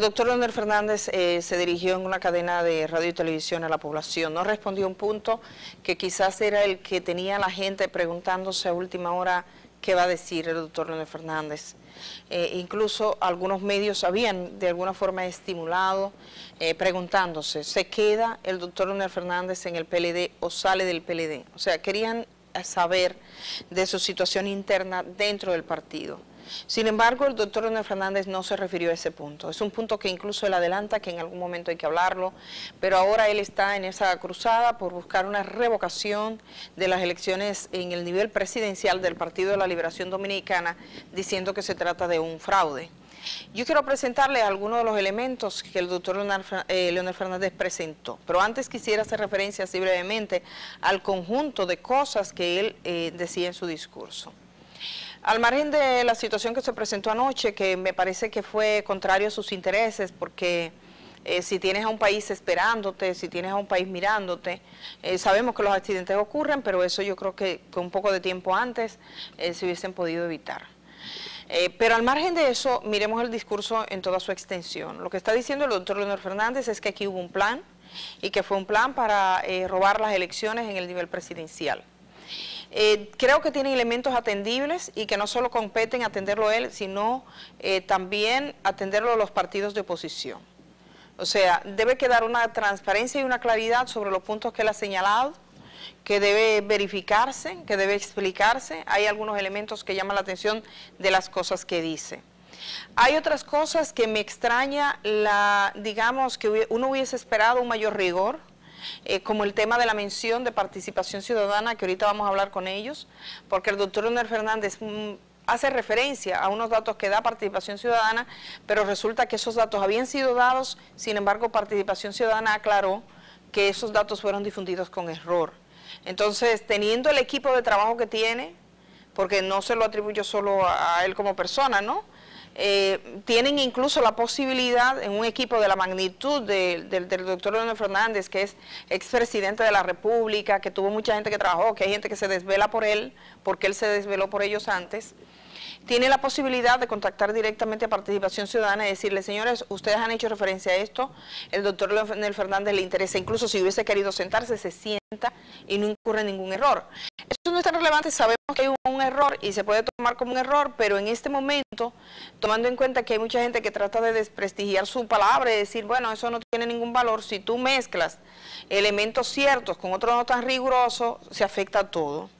El doctor Leonel Fernández eh, se dirigió en una cadena de radio y televisión a la población. No respondió un punto que quizás era el que tenía la gente preguntándose a última hora qué va a decir el doctor Leonel Fernández. Eh, incluso algunos medios habían de alguna forma estimulado eh, preguntándose, ¿se queda el doctor Leonel Fernández en el PLD o sale del PLD? O sea, querían saber de su situación interna dentro del partido. Sin embargo, el doctor Leonel Fernández no se refirió a ese punto. Es un punto que incluso él adelanta, que en algún momento hay que hablarlo, pero ahora él está en esa cruzada por buscar una revocación de las elecciones en el nivel presidencial del Partido de la Liberación Dominicana, diciendo que se trata de un fraude. Yo quiero presentarle algunos de los elementos que el doctor eh, Leonel Fernández presentó, pero antes quisiera hacer referencia así brevemente al conjunto de cosas que él eh, decía en su discurso. Al margen de la situación que se presentó anoche, que me parece que fue contrario a sus intereses, porque eh, si tienes a un país esperándote, si tienes a un país mirándote, eh, sabemos que los accidentes ocurren, pero eso yo creo que con un poco de tiempo antes eh, se hubiesen podido evitar. pero al margen de eso, miremos el discurso en toda su extensión. Lo que está diciendo el doctor Leonor Fernández es que aquí hubo un plan y que fue un plan para robar las elecciones en el nivel presidencial. Eh, creo que tiene elementos atendibles y que no solo competen atenderlo él, sino eh, también atenderlo los partidos de oposición. O sea, debe quedar una transparencia y una claridad sobre los puntos que él ha señalado, que debe verificarse, que debe explicarse. Hay algunos elementos que llaman la atención de las cosas que dice. Hay otras cosas que me extraña, la, digamos, que uno hubiese esperado un mayor rigor, eh, como el tema de la mención de participación ciudadana, que ahorita vamos a hablar con ellos, porque el doctor Leonel Fernández mm, hace referencia a unos datos que da participación ciudadana, pero resulta que esos datos habían sido dados, sin embargo participación ciudadana aclaró que esos datos fueron difundidos con error. Entonces, teniendo el equipo de trabajo que tiene, porque no se lo atribuyo solo a él como persona, ¿no?, eh, tienen incluso la posibilidad en un equipo de la magnitud del doctor Leonel Fernández, que es expresidente de la República, que tuvo mucha gente que trabajó, que hay gente que se desvela por él, porque él se desveló por ellos antes, tiene la posibilidad de contactar directamente a Participación Ciudadana y decirle, señores, ustedes han hecho referencia a esto, el doctor Leonel Fernández le interesa, incluso si hubiese querido sentarse, se sienta y no incurre ningún error. Esto no es tan relevante, sabemos que hay un error y se puede tomar como un error, pero en este momento, tomando en cuenta que hay mucha gente que trata de desprestigiar su palabra y decir, bueno, eso no tiene ningún valor, si tú mezclas elementos ciertos con otros no tan rigurosos, se afecta a todo.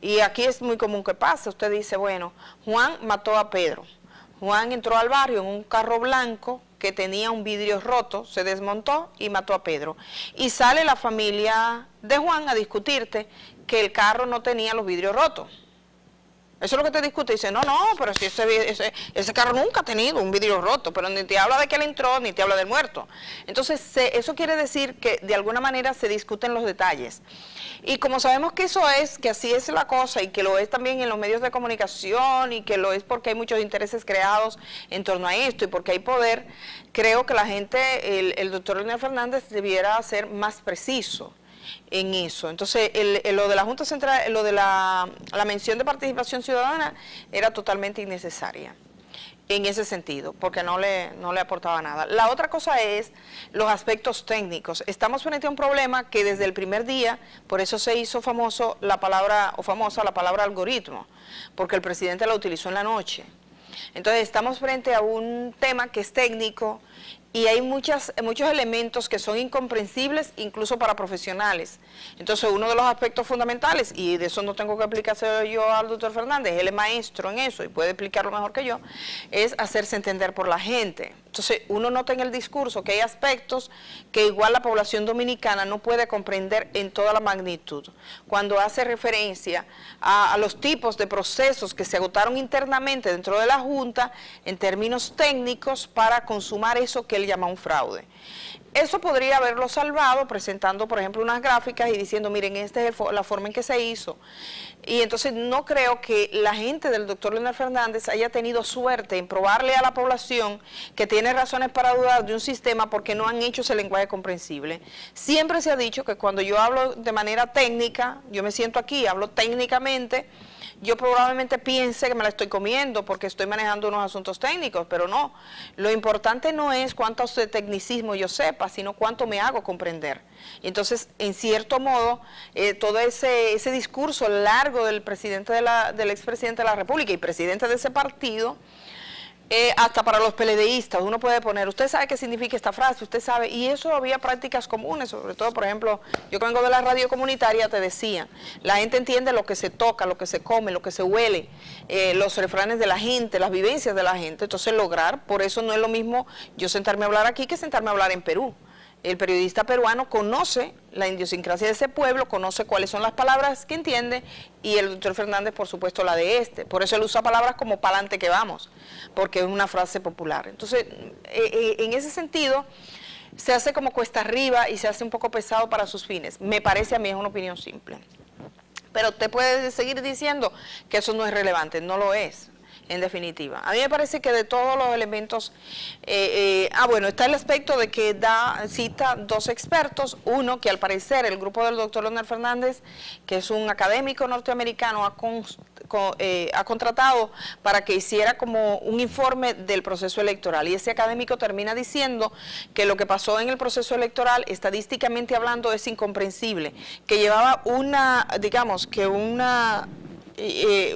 Y aquí es muy común que pase, usted dice, bueno, Juan mató a Pedro. Juan entró al barrio en un carro blanco que tenía un vidrio roto, se desmontó y mató a Pedro. Y sale la familia de Juan a discutirte que el carro no tenía los vidrios rotos. Eso es lo que te discute. Dice, no, no, pero si ese, ese, carro nunca ha tenido un vidrio roto, pero ni te habla de que él entró, ni te habla del muerto. Entonces, eso quiere decir que de alguna manera se discuten los detalles. Y como sabemos que eso es, que así es la cosa, y que lo es también en los medios de comunicación, y que lo es porque hay muchos intereses creados en torno a esto, y porque hay poder, creo que la gente, el, el doctor Leonel Fernández debiera ser más preciso en eso. Entonces, lo de la Junta Central, lo de la, mención de participación ciudadana era totalmente innecesaria en ese sentido, porque no le, no le aportaba nada. La otra cosa es los aspectos técnicos. Estamos frente a un problema que desde el primer día, por eso se hizo famoso la palabra, o famosa la palabra algoritmo, porque el presidente la utilizó en la noche. Entonces estamos frente a un tema que es técnico y hay muchas, muchos elementos que son incomprensibles incluso para profesionales. Entonces uno de los aspectos fundamentales, y de eso no tengo que explicarse yo al doctor Fernández, él es maestro en eso y puede explicarlo mejor que yo, es hacerse entender por la gente. Entonces uno nota en el discurso que hay aspectos que igual la población dominicana no puede comprender en toda la magnitud. Cuando hace referencia a, a los tipos de procesos que se agotaron internamente dentro de la Junta en términos técnicos para consumar eso que llama un fraude. Eso podría haberlo salvado presentando, por ejemplo, unas gráficas y diciendo, miren, esta es la forma en que se hizo. Y entonces no creo que la gente del doctor Leonel Fernández haya tenido suerte en probarle a la población que tiene razones para dudar de un sistema porque no han hecho ese lenguaje comprensible. Siempre se ha dicho que cuando yo hablo de manera técnica, yo me siento aquí, hablo técnicamente, yo probablemente piense que me la estoy comiendo porque estoy manejando unos asuntos técnicos, pero no. Lo importante no es cuánto de tecnicismo yo sepa, sino cuánto me hago comprender. Y entonces, en cierto modo, eh, todo ese, ese discurso largo del presidente de la, del expresidente de la República y presidente de ese partido, eh, hasta para los peledeístas, uno puede poner, usted sabe qué significa esta frase, usted sabe, y eso había prácticas comunes, sobre todo, por ejemplo, yo que vengo de la radio comunitaria, te decía, la gente entiende lo que se toca, lo que se come, lo que se huele, eh, los refranes de la gente, las vivencias de la gente, entonces lograr, por eso no es lo mismo yo sentarme a hablar aquí que sentarme a hablar en Perú el periodista peruano conoce la idiosincrasia de ese pueblo, conoce cuáles son las palabras que entiende y el doctor Fernández, por supuesto, la de este. Por eso él usa palabras como pa'lante que vamos, porque es una frase popular. Entonces, eh, eh, en ese sentido, se hace como cuesta arriba y se hace un poco pesado para sus fines. Me parece a mí, es una opinión simple. Pero usted puede seguir diciendo que eso no es relevante, no lo es en definitiva. A mí me parece que de todos los elementos, eh, eh, ah bueno, está el aspecto de que da cita dos expertos, uno que al parecer el grupo del doctor Leonel Fernández, que es un académico norteamericano, ha, eh, ha contratado para que hiciera como un informe del proceso electoral y ese académico termina diciendo que lo que pasó en el proceso electoral, estadísticamente hablando, es incomprensible, que llevaba una, digamos, que una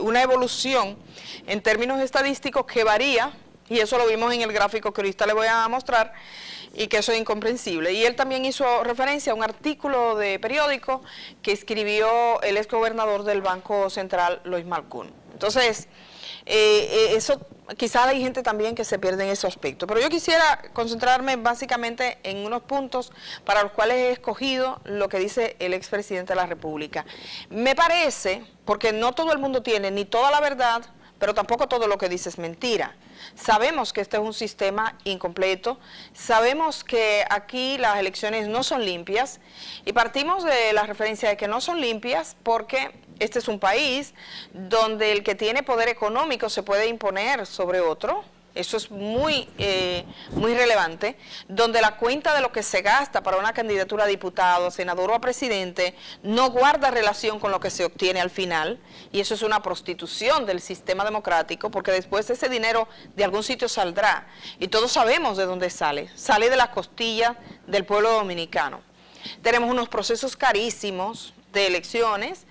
una evolución en términos estadísticos que varía, y eso lo vimos en el gráfico que ahorita le voy a mostrar, y que eso es incomprensible. Y él también hizo referencia a un artículo de periódico que escribió el exgobernador del Banco Central, Luis Malcún. Entonces, eh, eh, eso quizás hay gente también que se pierde en ese aspecto. Pero yo quisiera concentrarme básicamente en unos puntos para los cuales he escogido lo que dice el expresidente de la República. Me parece, porque no todo el mundo tiene ni toda la verdad, pero tampoco todo lo que dice es mentira. Sabemos que este es un sistema incompleto, sabemos que aquí las elecciones no son limpias. Y partimos de la referencia de que no son limpias porque este es un país donde el que tiene poder económico se puede imponer sobre otro, eso es muy, eh, muy relevante, donde la cuenta de lo que se gasta para una candidatura a diputado, senador o a presidente no guarda relación con lo que se obtiene al final, y eso es una prostitución del sistema democrático, porque después ese dinero de algún sitio saldrá, y todos sabemos de dónde sale, sale de las costillas del pueblo dominicano. Tenemos unos procesos carísimos de elecciones,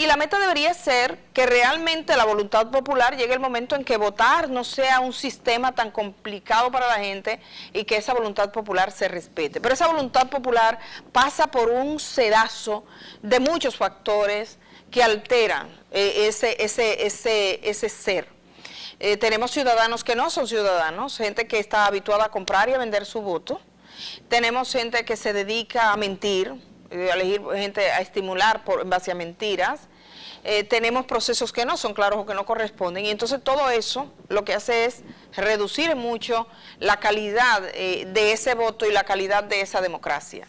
y la meta debería ser que realmente la voluntad popular llegue el momento en que votar no sea un sistema tan complicado para la gente y que esa voluntad popular se respete. Pero esa voluntad popular pasa por un sedazo de muchos factores que alteran eh, ese, ese, ese, ese ser. Eh, tenemos ciudadanos que no son ciudadanos, gente que está habituada a comprar y a vender su voto. Tenemos gente que se dedica a mentir, eh, a elegir gente a estimular por, en base a mentiras. Eh, tenemos procesos que no son claros o que no corresponden. Y entonces todo eso lo que hace es reducir mucho la calidad eh, de ese voto y la calidad de esa democracia.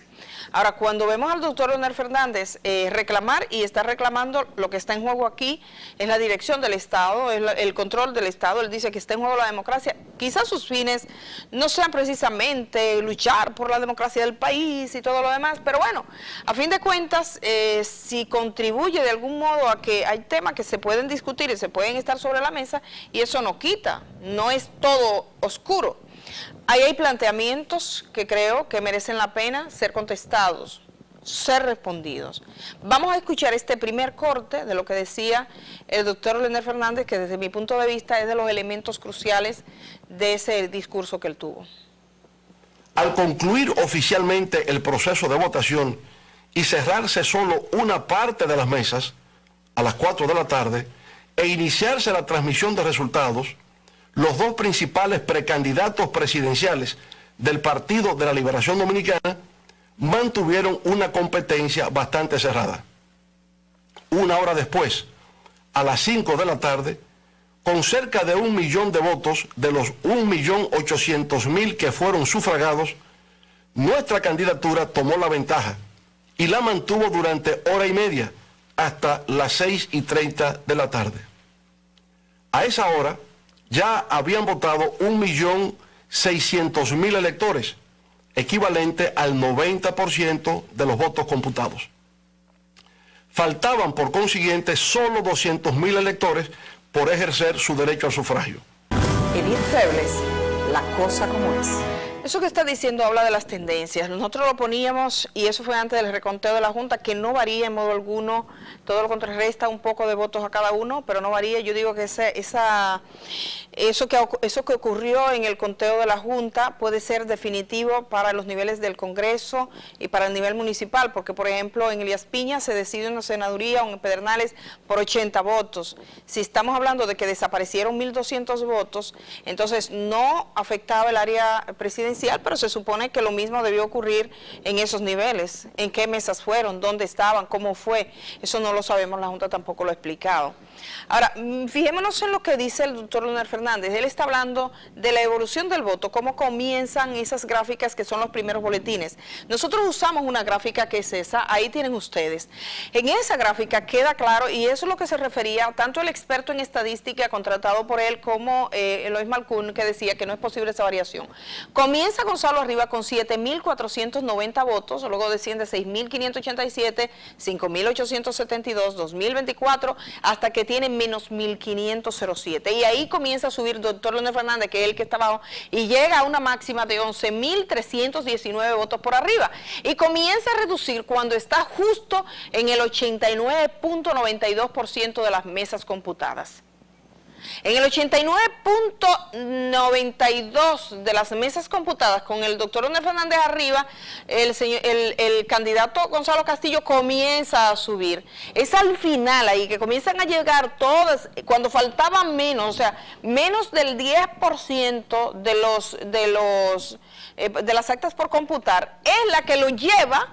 Ahora, cuando vemos al doctor Leonel Fernández eh, reclamar y está reclamando, lo que está en juego aquí es la dirección del Estado, es el control del Estado, él dice que está en juego la democracia, quizás sus fines no sean precisamente luchar por la democracia del país y todo lo demás, pero bueno, a fin de cuentas, eh, si contribuye de algún modo a que hay temas que se pueden discutir y se pueden estar sobre la mesa, y eso no quita, no es todo oscuro. Ahí hay planteamientos que creo que merecen la pena ser contestados, ser respondidos. Vamos a escuchar este primer corte de lo que decía el doctor Leonel Fernández, que desde mi punto de vista es de los elementos cruciales de ese discurso que él tuvo. Al concluir oficialmente el proceso de votación y cerrarse solo una parte de las mesas a las 4 de la tarde e iniciarse la transmisión de resultados, los dos principales precandidatos presidenciales del Partido de la Liberación Dominicana mantuvieron una competencia bastante cerrada. Una hora después, a las 5 de la tarde, con cerca de un millón de votos de los 1.800.000 que fueron sufragados, nuestra candidatura tomó la ventaja y la mantuvo durante hora y media hasta las 6 y 30 de la tarde. A esa hora, ya habían votado 1.600.000 electores, equivalente al 90% de los votos computados. faltaban por consiguiente solo 200.000 electores por ejercer su derecho al sufragio. Edith Febles, la cosa como es. Eso que está diciendo habla de las tendencias. Nosotros lo poníamos, y eso fue antes del reconteo de la Junta, que no varía en modo alguno, todo lo contrarresta un poco de votos a cada uno, pero no varía. Yo digo que esa, esa, eso, que, eso que ocurrió en el conteo de la Junta puede ser definitivo para los niveles del Congreso y para el nivel municipal, porque por ejemplo en Elías Piña se decide una senaduría o en Pedernales por 80 votos. Si estamos hablando de que desaparecieron 1.200 votos, entonces no afectaba el área presidencial pero se supone que lo mismo debió ocurrir en esos niveles. ¿En qué mesas fueron? ¿Dónde estaban? ¿Cómo fue? Eso no lo sabemos, la Junta tampoco lo ha explicado. Ahora, mm, fijémonos en lo que dice el doctor Leonel Fernández. Él está hablando de la evolución del voto, cómo comienzan esas gráficas que son los primeros boletines. Nosotros usamos una gráfica que es esa, ahí tienen ustedes. En esa gráfica queda claro, y eso es lo que se refería tanto el experto en estadística contratado por él como eh, Elois Malcún, que decía que no es posible esa variación. Comienza Gonzalo arriba con 7.490 votos, luego desciende 6.587, 5.872, 2024, hasta que tiene menos 1.507. Y ahí comienza a subir doctor Leonel Fernández, que es el que está abajo, y llega a una máxima de 11.319 votos por arriba. Y comienza a reducir cuando está justo en el 89.92% de las mesas computadas. En el 89.92 de las mesas computadas con el doctor Leonel Fernández arriba, el, el, candidato Gonzalo Castillo comienza a subir. Es al final ahí que comienzan a llegar todas, cuando faltaban menos, o sea, menos del 10% de, los, de, los, eh, de las actas por computar, es la que lo lleva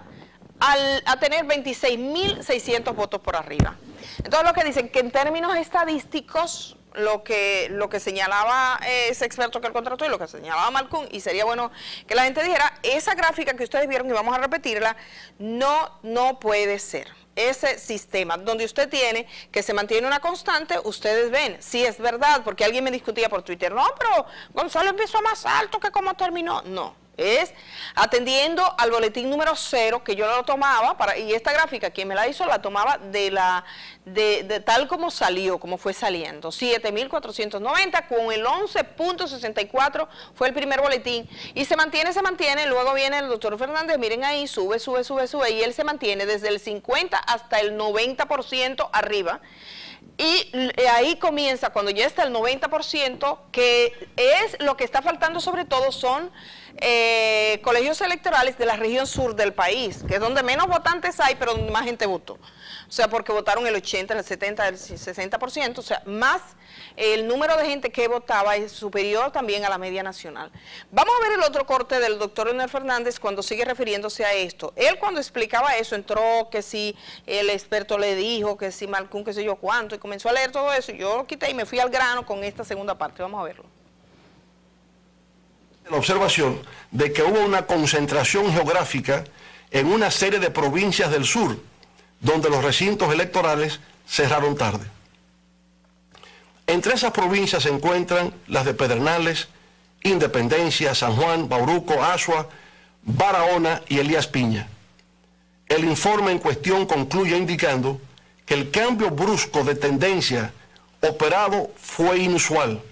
a tener 26.600 votos por arriba. Entonces lo que dicen que en términos estadísticos lo que, lo que señalaba ese experto que el contrató y lo que señalaba Malcolm, y sería bueno que la gente dijera, esa gráfica que ustedes vieron y vamos a repetirla, no, no puede ser. Ese sistema donde usted tiene que se mantiene una constante, ustedes ven, si es verdad, porque alguien me discutía por Twitter, no, pero Gonzalo empezó más alto que cómo terminó. No, es atendiendo al boletín número cero que yo lo tomaba, para, y esta gráfica, quien me la hizo, la tomaba de la de, tal como salió, como fue saliendo, 7.490 con el 11.64 fue el primer boletín, y se mantiene, se mantiene, luego viene el doctor Fernández, miren ahí, sube, sube, sube, sube, y él se mantiene desde el 50 hasta el 90% arriba, y eh, ahí comienza, cuando ya está el 90%, que es lo que está faltando sobre todo son eh, colegios electorales de la región sur del país, que es donde menos votantes hay, pero donde más gente votó. O sea, porque votaron el 80, el 70, el 60%, o sea, más el número de gente que votaba es superior también a la media nacional. Vamos a ver el otro corte del doctor Leonel Fernández cuando sigue refiriéndose a esto. Él cuando explicaba eso entró que si el experto le dijo, que si Malcún, que sé yo cuánto, y comenzó a leer todo eso, yo lo quité y me fui al grano con esta segunda parte. Vamos a verlo la observación de que hubo una concentración geográfica en una serie de provincias del sur, donde los recintos electorales cerraron tarde. Entre esas provincias se encuentran las de Pedernales, Independencia, San Juan, Bauruco, Asua, Barahona y Elías Piña. El informe en cuestión concluye indicando que el cambio brusco de tendencia operado fue inusual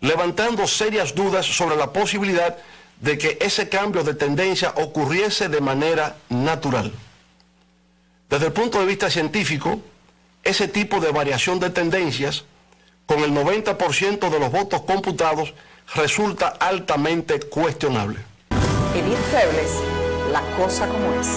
levantando serias dudas sobre la posibilidad de que ese cambio de tendencia ocurriese de manera natural. Desde el punto de vista científico, ese tipo de variación de tendencias, con el 90% de los votos computados, resulta altamente cuestionable. Edith Febles, la cosa como es.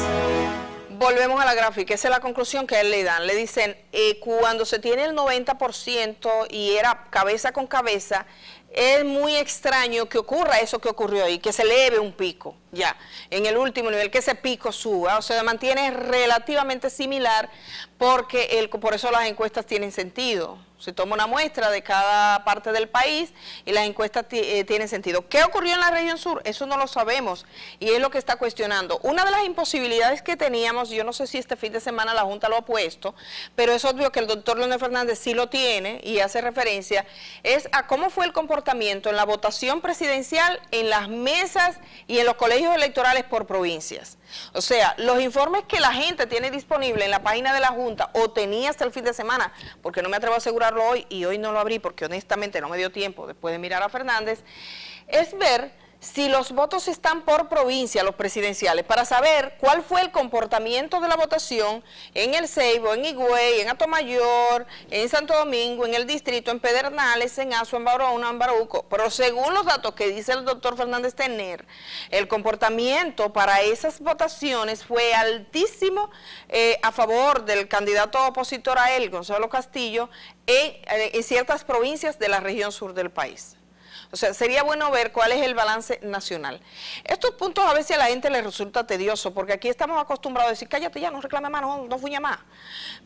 Volvemos a la gráfica, esa es la conclusión que a él le dan. Le dicen, eh, cuando se tiene el 90% y era cabeza con cabeza, es muy extraño que ocurra eso que ocurrió ahí, que se eleve un pico, ya, en el último nivel, que ese pico suba, o sea, mantiene relativamente similar porque el, por eso las encuestas tienen sentido. Se toma una muestra de cada parte del país y las encuestas eh, tienen sentido. ¿Qué ocurrió en la región sur? Eso no lo sabemos y es lo que está cuestionando. Una de las imposibilidades que teníamos, yo no sé si este fin de semana la Junta lo ha puesto, pero es obvio que el doctor Leonel Fernández sí lo tiene y hace referencia, es a cómo fue el comportamiento en la votación presidencial, en las mesas y en los colegios electorales por provincias. O sea, los informes que la gente tiene disponible en la página de la Junta o tenía hasta el fin de semana, porque no me atrevo a asegurarlo hoy y hoy no lo abrí porque honestamente no me dio tiempo después de mirar a Fernández, es ver si los votos están por provincia, los presidenciales, para saber cuál fue el comportamiento de la votación en el Ceibo, en Higüey, en Atomayor, en Santo Domingo, en el distrito, en Pedernales, en Azua, en Barona, en Baruco. Pero según los datos que dice el doctor Fernández Tener, el comportamiento para esas votaciones fue altísimo eh, a favor del candidato opositor a él, Gonzalo Castillo, en, eh, en ciertas provincias de la región sur del país. O sea, sería bueno ver cuál es el balance nacional. Estos puntos a veces a la gente le resulta tedioso, porque aquí estamos acostumbrados a decir, cállate ya, no reclame más, no, no fuña más.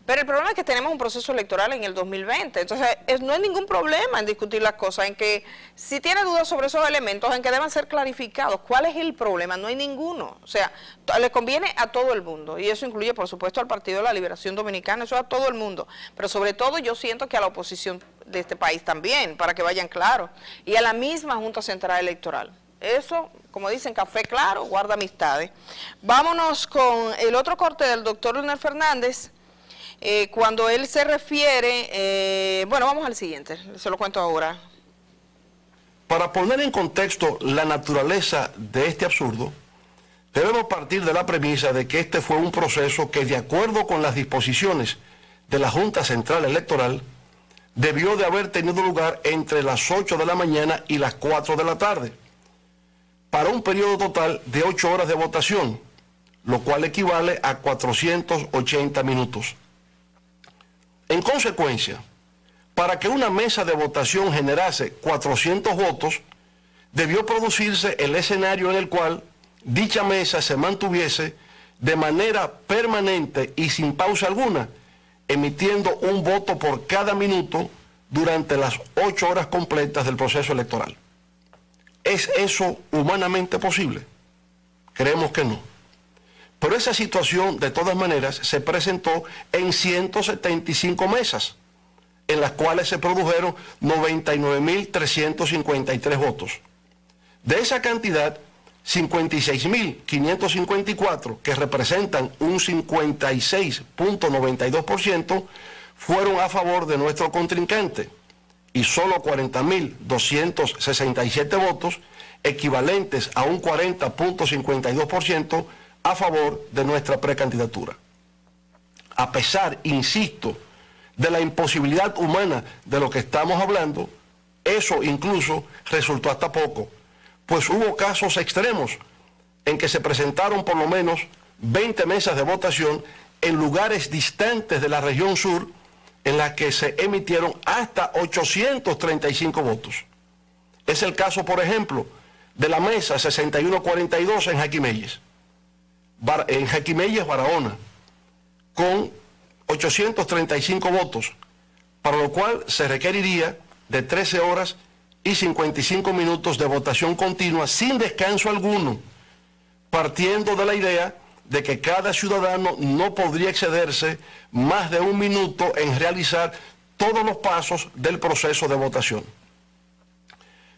Pero el problema es que tenemos un proceso electoral en el 2020, entonces no hay ningún problema en discutir las cosas, en que si tiene dudas sobre esos elementos, en que deben ser clarificados, ¿cuál es el problema? No hay ninguno. O sea, le conviene a todo el mundo, y eso incluye, por supuesto, al Partido de la Liberación Dominicana, eso a todo el mundo, pero sobre todo yo siento que a la oposición de este país también, para que vayan claros, y a la misma Junta Central Electoral. Eso, como dicen, café claro, guarda amistades. Vámonos con el otro corte del doctor Leonel Fernández, eh, cuando él se refiere, eh, bueno, vamos al siguiente, se lo cuento ahora. Para poner en contexto la naturaleza de este absurdo, debemos partir de la premisa de que este fue un proceso que, de acuerdo con las disposiciones de la Junta Central Electoral, debió de haber tenido lugar entre las 8 de la mañana y las 4 de la tarde, para un periodo total de 8 horas de votación, lo cual equivale a 480 minutos. En consecuencia, para que una mesa de votación generase 400 votos, debió producirse el escenario en el cual dicha mesa se mantuviese de manera permanente y sin pausa alguna emitiendo un voto por cada minuto durante las ocho horas completas del proceso electoral. ¿Es eso humanamente posible? Creemos que no. Pero esa situación, de todas maneras, se presentó en 175 mesas, en las cuales se produjeron 99.353 votos. De esa cantidad, 56.554, que representan un 56.92%, fueron a favor de nuestro contrincante y solo 40.267 votos, equivalentes a un 40.52%, a favor de nuestra precandidatura. A pesar, insisto, de la imposibilidad humana de lo que estamos hablando, eso incluso resultó hasta poco pues hubo casos extremos en que se presentaron por lo menos 20 mesas de votación en lugares distantes de la región sur en las que se emitieron hasta 835 votos. Es el caso, por ejemplo, de la mesa 6142 en Jaquimelles, en Jaquimelles, Barahona, con 835 votos, para lo cual se requeriría de 13 horas y 55 minutos de votación continua sin descanso alguno, partiendo de la idea de que cada ciudadano no podría excederse más de un minuto en realizar todos los pasos del proceso de votación.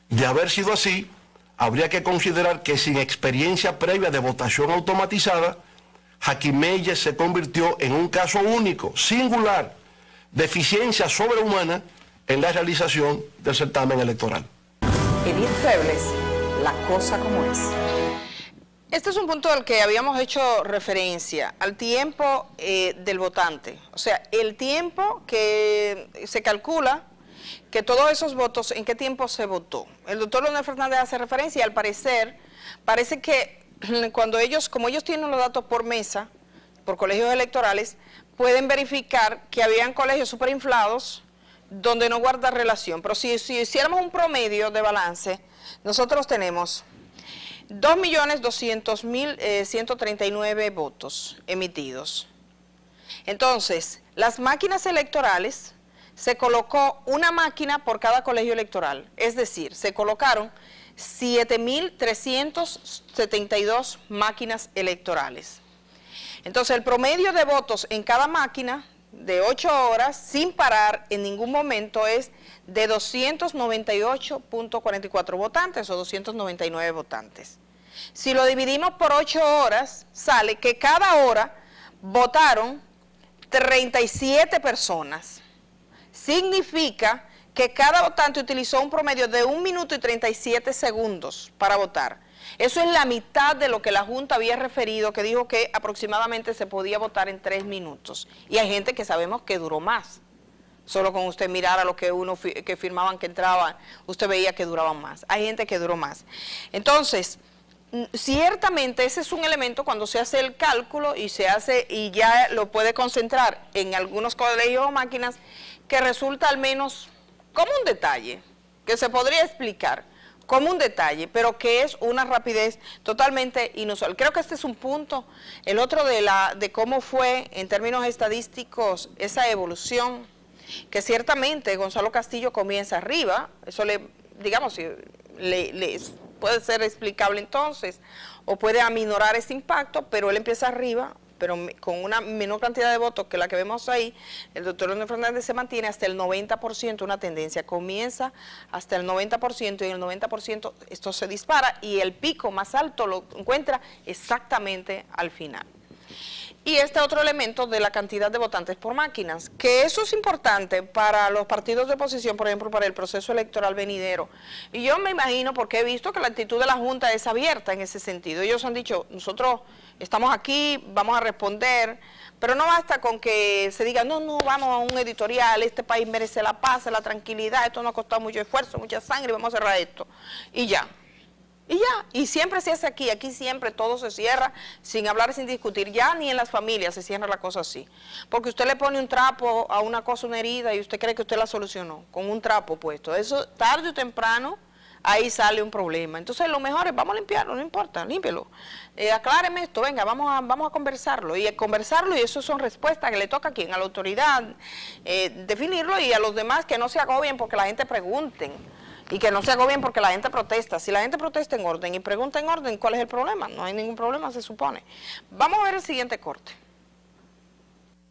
De haber sido así, habría que considerar que sin experiencia previa de votación automatizada, Jaquimelle se convirtió en un caso único, singular, de eficiencia sobrehumana en la realización del certamen electoral. Edith Febles, la cosa como es. Este es un punto al que habíamos hecho referencia, al tiempo eh, del votante. O sea, el tiempo que se calcula que todos esos votos, ¿en qué tiempo se votó? El doctor Leonel Fernández hace referencia y al parecer, parece que cuando ellos, como ellos tienen los datos por mesa, por colegios electorales, pueden verificar que habían colegios superinflados, donde no guarda relación. Pero si, hiciéramos un promedio de balance, nosotros tenemos 2.200.139 eh, votos emitidos. Entonces, las máquinas electorales se colocó una máquina por cada colegio electoral. Es decir, se colocaron 7.372 máquinas electorales. Entonces, el promedio de votos en cada máquina de 8 horas, sin parar en ningún momento, es de 298.44 votantes o 299 votantes. Si lo dividimos por 8 horas, sale que cada hora votaron 37 personas. Significa que cada votante utilizó un promedio de 1 minuto y 37 segundos para votar. Eso es la mitad de lo que la Junta había referido, que dijo que aproximadamente se podía votar en 3 minutos. Y hay gente que sabemos que duró más. Solo con usted mirar a lo que uno que firmaban que entraban, usted veía que duraban más. Hay gente que duró más. Entonces, ciertamente ese es un elemento cuando se hace el cálculo y se hace y ya lo puede concentrar en algunos colegios o máquinas que resulta al menos como un detalle, que se podría explicar como un detalle, pero que es una rapidez totalmente inusual. Creo que este es un punto. El otro de, la, de cómo fue en términos estadísticos esa evolución, que ciertamente Gonzalo Castillo comienza arriba, eso le, digamos, le, le puede ser explicable entonces, o puede aminorar ese impacto, pero él empieza arriba, pero con una menor cantidad de votos que la que vemos ahí, el doctor Leonel Fernández se mantiene hasta el 90%, una tendencia, comienza hasta el 90% y en el 90% esto se dispara y el pico más alto lo encuentra exactamente al final. Y este otro elemento de la cantidad de votantes por máquinas, que eso es importante para los partidos de oposición, por ejemplo, para el proceso electoral venidero. Y yo me imagino, porque he visto que la actitud de la Junta es abierta en ese sentido. Ellos han dicho, nosotros estamos aquí, vamos a responder, pero no basta con que se diga, no, no, vamos a un editorial, este país merece la paz, la tranquilidad, esto nos ha costado mucho esfuerzo, mucha sangre, vamos a cerrar esto. Y ya. Y ya, y siempre se hace aquí, aquí siempre todo se cierra sin hablar, sin discutir, ya ni en las familias se cierra la cosa así. Porque usted le pone un trapo a una cosa, una herida, y usted cree que usted la solucionó con un trapo puesto. Eso tarde o temprano ahí sale un problema. Entonces lo mejor es, vamos a limpiarlo, no importa, límpielo. Eh, acláreme esto, venga, vamos a, vamos a conversarlo. Y conversarlo, y eso son respuestas que le toca a quien, a la autoridad, eh, definirlo y a los demás que no se agobien porque la gente pregunten. Y que no se agobien porque la gente protesta. Si la gente protesta en orden y pregunta en orden, ¿cuál es el problema? No hay ningún problema, se supone. Vamos a ver el siguiente corte.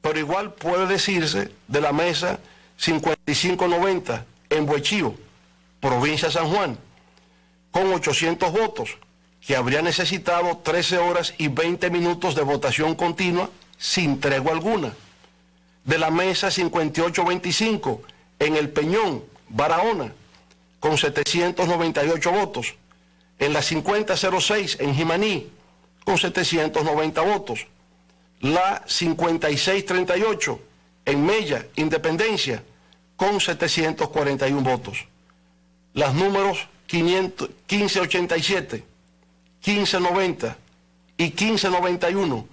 Pero igual puede decirse de la mesa 5590 en Buechío provincia de San Juan, con 800 votos, que habría necesitado 13 horas y 20 minutos de votación continua sin tregua alguna. De la mesa 5825 en el Peñón, Barahona, con 798 votos. En la 5006 en Jimaní, con 790 votos. La 5638 en Mella, Independencia, con 741 votos las números 1587, 1590 y 1591,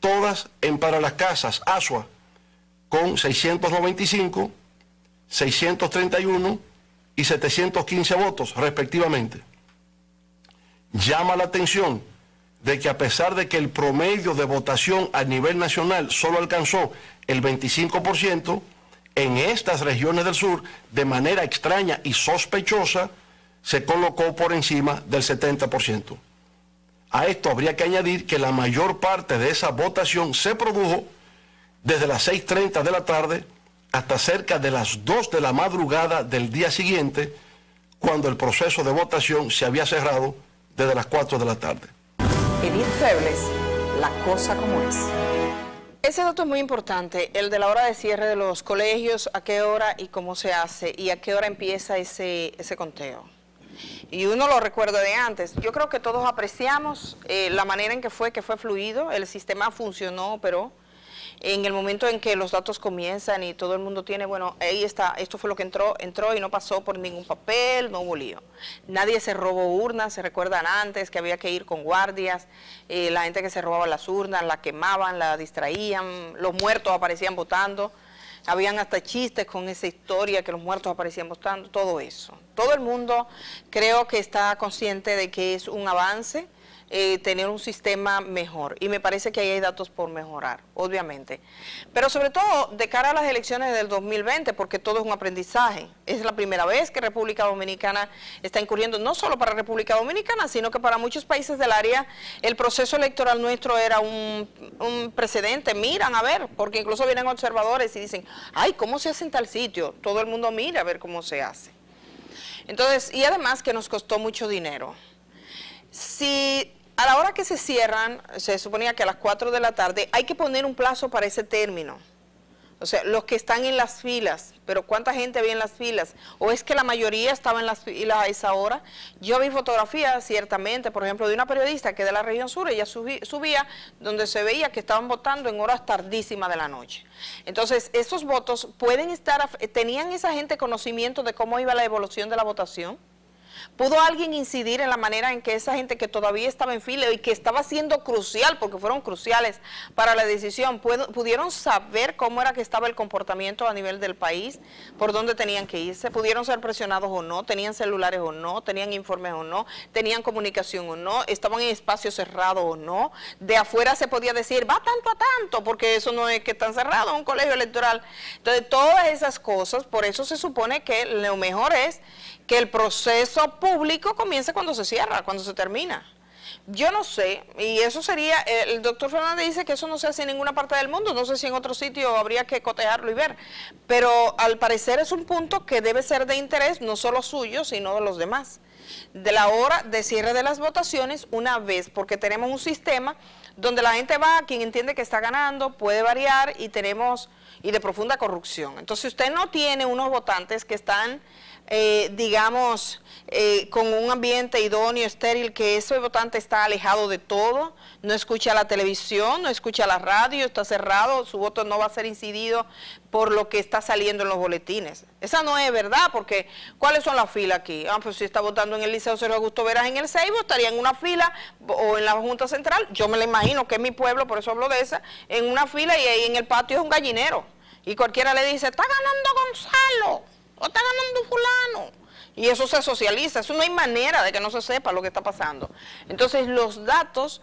todas en para las casas Asua, con 695, 631 y 715 votos respectivamente. Llama la atención de que a pesar de que el promedio de votación a nivel nacional solo alcanzó el 25%, en estas regiones del sur, de manera extraña y sospechosa, se colocó por encima del 70%. A esto habría que añadir que la mayor parte de esa votación se produjo desde las 6.30 de la tarde hasta cerca de las 2 de la madrugada del día siguiente, cuando el proceso de votación se había cerrado desde las 4 de la tarde. Edith Febles, la cosa como es. Ese dato es muy importante, el de la hora de cierre de los colegios, a qué hora y cómo se hace y a qué hora empieza ese, ese conteo. Y uno lo recuerda de antes. Yo creo que todos apreciamos eh, la manera en que fue, que fue fluido, el sistema funcionó, pero en el momento en que los datos comienzan y todo el mundo tiene, bueno, ahí está, esto fue lo que entró, entró y no pasó por ningún papel, no hubo. Nadie se robó urnas, se recuerdan antes que había que ir con guardias, eh, la gente que se robaba las urnas, la quemaban, la distraían, los muertos aparecían votando. Habían hasta chistes con esa historia que los muertos aparecían votando, todo eso. Todo el mundo creo que está consciente de que es un avance eh, tener un sistema mejor. Y me parece que ahí hay datos por mejorar, obviamente. Pero sobre todo de cara a las elecciones del 2020, porque todo es un aprendizaje. Es la primera vez que República Dominicana está incurriendo, no solo para República Dominicana, sino que para muchos países del área el proceso electoral nuestro era un, un precedente. Miran a ver, porque incluso vienen observadores y dicen, ay, ¿cómo se hace en tal sitio? Todo el mundo mira a ver cómo se hace. Entonces, y además que nos costó mucho dinero. Si a la hora que se cierran, se suponía que a las 4 de la tarde, hay que poner un plazo para ese término. O sea, los que están en las filas, pero ¿cuánta gente había en las filas? ¿O es que la mayoría estaba en las filas a esa hora? Yo vi fotografías, ciertamente, por ejemplo, de una periodista que de la región sur, ella subía donde se veía que estaban votando en horas tardísimas de la noche. Entonces, esos votos pueden estar, ¿tenían esa gente conocimiento de cómo iba la evolución de la votación? ¿Pudo alguien incidir en la manera en que esa gente que todavía estaba en fila y que estaba siendo crucial, porque fueron cruciales para la decisión, pudieron saber cómo era que estaba el comportamiento a nivel del país, por dónde tenían que irse, pudieron ser presionados o no, tenían celulares o no, tenían informes o no, tenían comunicación o no, estaban en espacio cerrado o no, de afuera se podía decir, va tanto a tanto, porque eso no es que están cerrado, un colegio electoral. Entonces, todas esas cosas, por eso se supone que lo mejor es que el proceso público comience cuando se cierra, cuando se termina. Yo no sé, y eso sería, el doctor Fernández dice que eso no se hace en ninguna parte del mundo, no sé si en otro sitio habría que cotejarlo y ver, pero al parecer es un punto que debe ser de interés no solo suyo, sino de los demás. De la hora de cierre de las votaciones una vez, porque tenemos un sistema donde la gente va, quien entiende que está ganando, puede variar y tenemos, y de profunda corrupción. Entonces usted no tiene unos votantes que están eh, digamos, eh, con un ambiente idóneo, estéril, que ese votante está alejado de todo, no escucha la televisión, no escucha la radio, está cerrado, su voto no va a ser incidido por lo que está saliendo en los boletines. Esa no es verdad, porque ¿cuáles son las filas aquí? Ah, pues si está votando en el Liceo Sergio Augusto Veras en el Seibo, estaría en una fila o en la Junta Central, yo me la imagino que es mi pueblo, por eso hablo de esa, en una fila y ahí en el patio es un gallinero. Y cualquiera le dice, está ganando Gonzalo o está ganando fulano. Y eso se socializa, eso no hay manera de que no se sepa lo que está pasando. Entonces los datos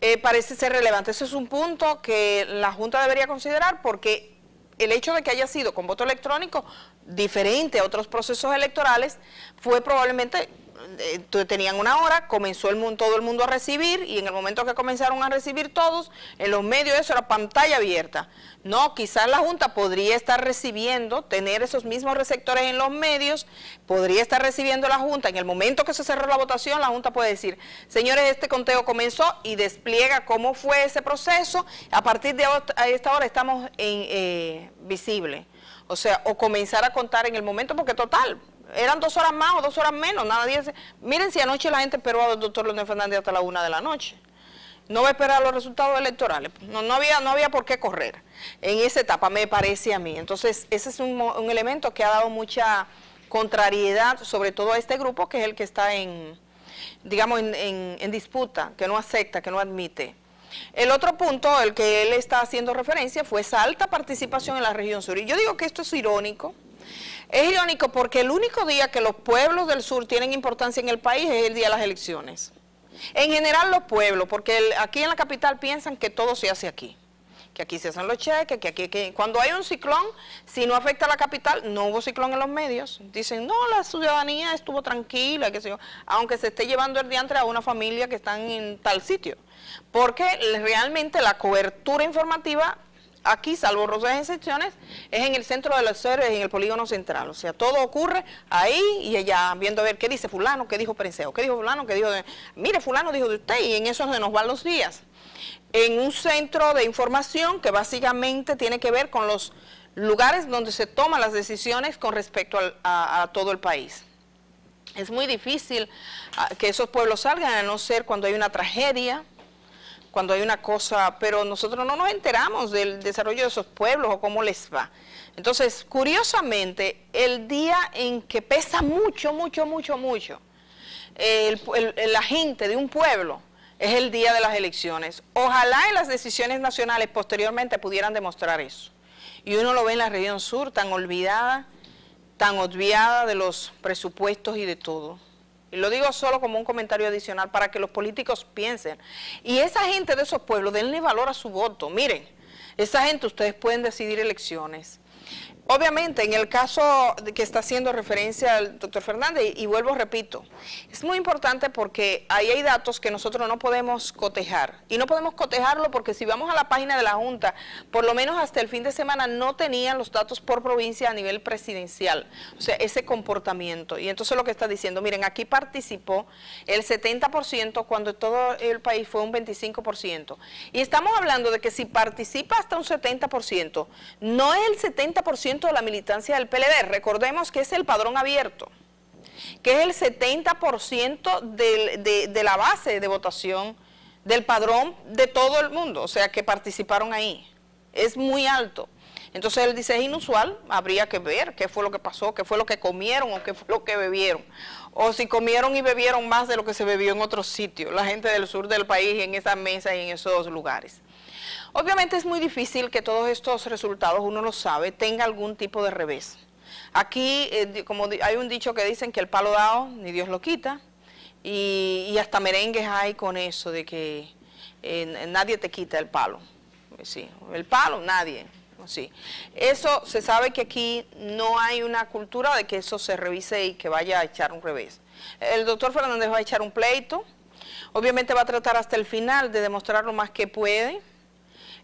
eh, parecen ser relevantes. Ese es un punto que la Junta debería considerar porque el hecho de que haya sido con voto electrónico diferente a otros procesos electorales fue probablemente entonces tenían una hora, comenzó todo el mundo a recibir y en el momento que comenzaron a recibir todos, en los medios eso era pantalla abierta. No, quizás la Junta podría estar recibiendo, tener esos mismos receptores en los medios, podría estar recibiendo la Junta. En el momento que se cerró la votación, la Junta puede decir, señores, este conteo comenzó y despliega cómo fue ese proceso. A partir de esta hora estamos en, eh, visible. O sea, o comenzar a contar en el momento, porque total, eran dos horas más o dos horas menos, nadie dice, miren si anoche la gente esperó al doctor Leonel Fernández hasta la una de la noche. No va a esperar los resultados electorales. No, no, había, no había por qué correr en esa etapa, me parece a mí. Entonces, ese es un, elemento que ha dado mucha contrariedad, sobre todo a este grupo, que es el que está en, digamos, en, en disputa, que no acepta, que no admite. El otro punto, el que él está haciendo referencia, fue esa alta participación en la región sur. Y yo digo que esto es irónico, es irónico porque el único día que los pueblos del sur tienen importancia en el país es el día de las elecciones. En general los pueblos, porque aquí en la capital piensan que todo se hace aquí que aquí se hacen los cheques, que aquí, que cuando hay un ciclón, si no afecta a la capital, no hubo ciclón en los medios. Dicen, no, la ciudadanía estuvo tranquila, sé aunque se esté llevando el diantre a una familia que están en tal sitio. Porque realmente la cobertura informativa aquí, salvo rosas excepciones, es en el centro de los en el polígono central. O sea, todo ocurre ahí y allá, viendo a ver qué dice fulano, qué dijo Prenseo, qué dijo fulano, qué dijo de... Mire, fulano dijo de usted y en eso se nos van los días. En un centro de información que básicamente tiene que ver con los lugares donde se toman las decisiones con respecto a, todo el país. Es muy difícil ah, que esos pueblos salgan, a no ser cuando hay una tragedia, cuando hay una cosa, pero nosotros no nos enteramos del desarrollo de esos pueblos o cómo les va. Entonces, curiosamente, el día en que pesa mucho, mucho, mucho, mucho la gente de un pueblo es el día de las elecciones. Ojalá en las decisiones nacionales posteriormente pudieran demostrar eso. Y uno lo ve en la región sur tan olvidada, tan obviada de los presupuestos y de todo. Y lo digo solo como un comentario adicional para que los políticos piensen. Y esa gente de esos pueblos, denle valor a su voto. Miren, esa gente ustedes pueden decidir elecciones. Obviamente, en el caso de que está haciendo referencia al doctor Fernández, y, vuelvo, repito, es muy importante porque ahí hay datos que nosotros no podemos cotejar. Y no podemos cotejarlo porque si vamos a la página de la Junta, por lo menos hasta el fin de semana no tenían los datos por provincia a nivel presidencial. O sea, ese comportamiento. Y entonces lo que está diciendo, miren, aquí participó el 70% cuando todo el país fue un 25%. Y estamos hablando de que si participa hasta un 70%, no es el 70% de la militancia del PLD. Recordemos que es el padrón abierto, que es el 70% de, la base de votación del padrón de todo el mundo, o sea, que participaron ahí. Es muy alto. Entonces él dice, es inusual, habría que ver qué fue lo que pasó, qué fue lo que comieron o qué fue lo que bebieron. O si comieron y bebieron más de lo que se bebió en otros sitios, la gente del sur del país en esa mesa y en esos lugares. Obviamente es muy difícil que todos estos resultados, uno lo sabe, tenga algún tipo de revés. Aquí, eh, como hay un dicho que dicen que el palo dado ni Dios lo quita, y, hasta merengues hay con eso de que eh, nadie te quita el palo. Sí, el palo, nadie. Sí. Eso se sabe que aquí no hay una cultura de que eso se revise y que vaya a echar un revés. El doctor Fernández va a echar un pleito, obviamente va a tratar hasta el final de demostrar lo más que puede,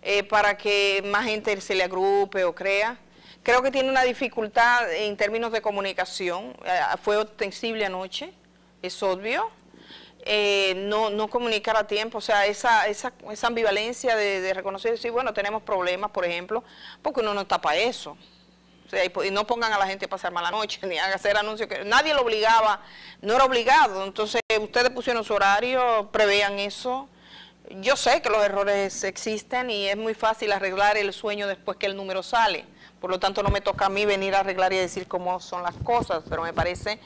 eh, para que más gente se le agrupe o crea. Creo que tiene una dificultad en términos de comunicación, eh, fue ostensible anoche, es obvio, eh, no, no comunicar a tiempo, o sea, esa, esa, esa ambivalencia de, reconocer y decir, bueno, tenemos problemas, por ejemplo, porque uno no está para eso. O sea, y, no pongan a la gente a pasar mala noche, ni a hacer anuncios que nadie lo obligaba, no era obligado. Entonces, ustedes pusieron su horario, prevean eso yo sé que los errores existen y es muy fácil arreglar el sueño después que el número sale. Por lo tanto, no me toca a mí venir a arreglar y decir cómo son las cosas, pero me parece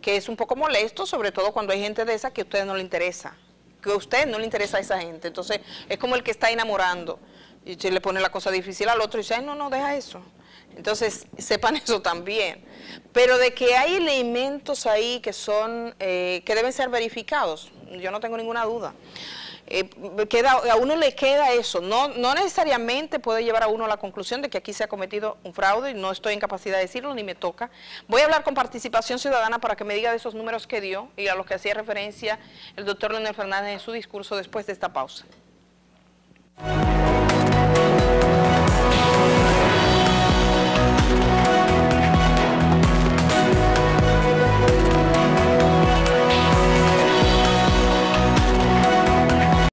que es un poco molesto, sobre todo cuando hay gente de esa que a usted no le interesa, que a usted no le interesa a esa gente. Entonces, es como el que está enamorando y se le pone la cosa difícil al otro y dice, Ay, no, no, deja eso. Entonces, sepan eso también. Pero de que hay elementos ahí que son, eh, que deben ser verificados, yo no tengo ninguna duda. Eh, queda, a uno le queda eso, no, no necesariamente puede llevar a uno a la conclusión de que aquí se ha cometido un fraude, no estoy en capacidad de decirlo ni me toca. Voy a hablar con participación ciudadana para que me diga de esos números que dio y a los que hacía referencia el doctor Leonel Fernández en su discurso después de esta pausa.